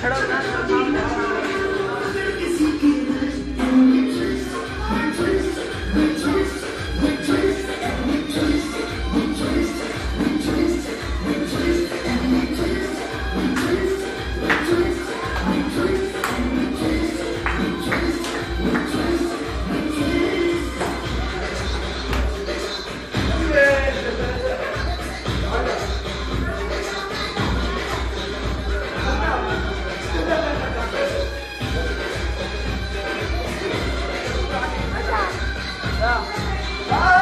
から Ah!